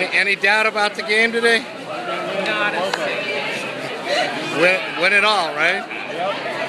Any, any doubt about the game today? Not a Win, win it all, right?